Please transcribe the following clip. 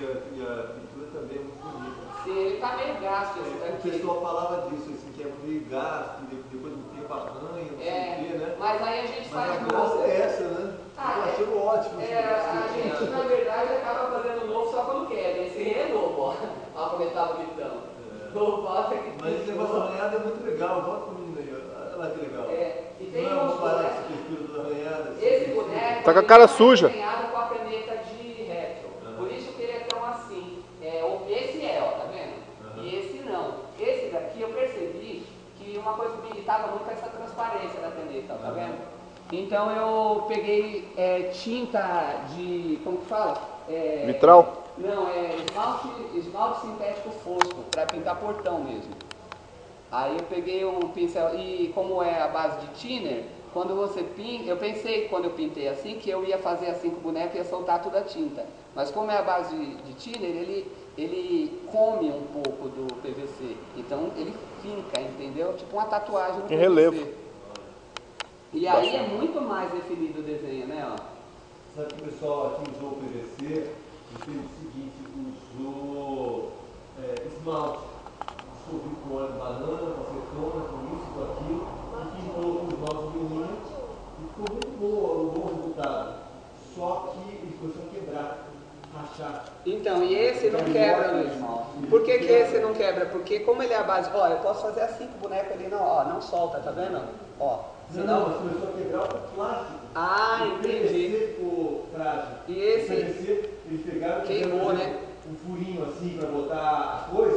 e a, e a pintura também é muito bonita. Sim, ele tá meio gasto esse O daqui. pessoal falava disso, assim, que é meio gasto, depois do tempo arranha, não sei É, o quê, né? mas aí a gente Mas faz a graça novo. é essa, né? Ah, eu é- achando ótimo. assim, É, a gente, na verdade, acaba fazendo novo só quando quer, né? Esse rei é novo, ó. Olha como ele tá bonitão. Novo, bota que Mas esse negócio arranhado é muito legal, volta com o menino aí, olha lá que legal. É, e tem não é uns uma parada bonecos. essa textura toda arranhada. assim, Esse assim. boneco. Tá com a cara não é suja. desenhado com a caneta de retro. Aham. Por isso que ele é tão assim. É, o- esse é, ó, tá vendo? Aham. E esse não. Daqui eu percebi que uma coisa que me irritava muito é essa transparência da caneta, tá vendo? Então eu peguei é, tinta de. como que fala? É, Vitral? Não, é esmalte, esmalte sintético fosco, para pintar portão mesmo. Aí eu peguei um pincel, e como é a base de thinner, quando você pinta, eu pensei quando eu pintei assim, que eu ia fazer assim com o boneco e ia soltar toda a tinta. Mas como é a base de, de thinner, ele, ele come um pouco do PVC. Então ele finca, entendeu? Tipo uma tatuagem no Em relevo. PVC. E aí é muito mais definido o desenho, né? Ó. Sabe que o pessoal aqui usou o PVC e fez o seguinte, usou é, esmalte. Dissolviu com óleo de banana, com acetona, com isso, com aquilo, e pintou com esmalte de linha. E ficou muito bom o bom resultado. Só que ele começou a quebrar, rachar. Então, e esse não quebra no esmalte. Por que, que esse não quebra? Porque como ele é a base, ó, eu posso fazer assim com o boneco ele não, ó, não solta, tá vendo? Ó, Não, senão... não, mas começou a quebrar o plástico. Ah, o entendi. Frágil. E esse- O PVC, eles pegaram Queimou, né? Um furinho assim para botar a coisa,